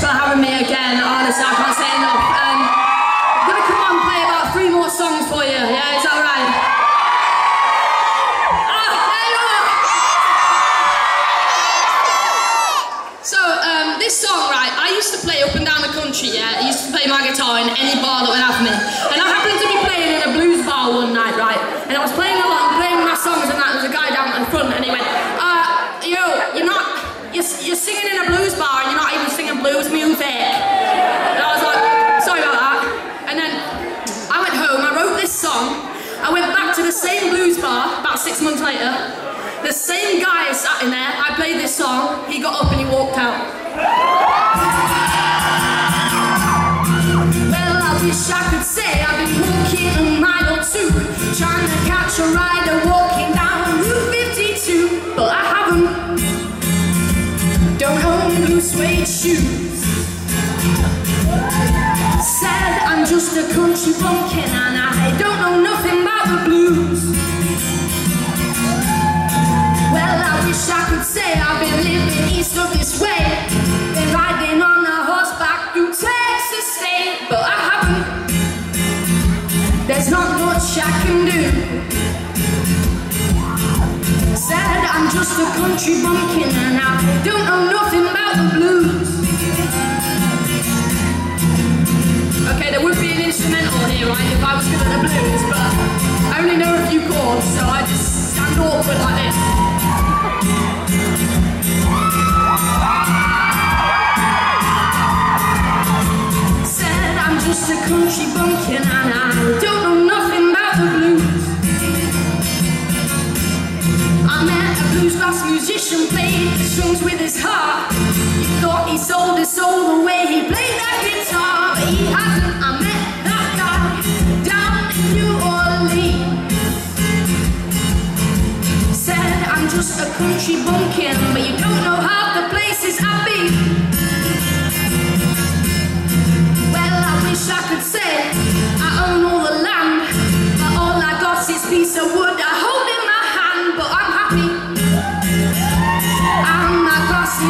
for having me again. Honestly, I can't say enough. Um, I'm gonna come on and play about three more songs for you. Yeah, that alright? Ah, there you are. So, um, this song, right, I used to play up and down the country, yeah? I used to play my guitar in any bar that would have me. And same blues bar about six months later. The same guy sat in there, I played this song, he got up and he walked out. Well, I wish I could say I've been walking a mile or two, trying to catch a rider walking down Route 52, but I haven't. Don't own blue suede shoes. Said I'm just a country bumpkin There's not much I can do. Said I'm just a country bumpkin and I don't know nothing about the blues. Okay, there would be an instrumental here, right, if I was good at the blues, but I only know a few chords, so I just stand awkward like this. Said I'm just a country bumpkin and I don't A bluesgrass musician, played the strings with his heart. He thought he sold his soul the way he played that guitar, but he hasn't. I met that guy down in New Orleans. Said I'm just a country bumpkin, but you don't know half the places I've been.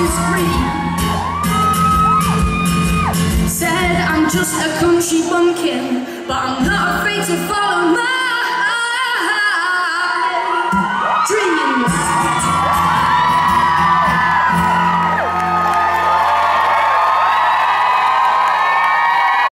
Is free. Said I'm just a country bumpkin, but I'm not afraid to follow my dreams.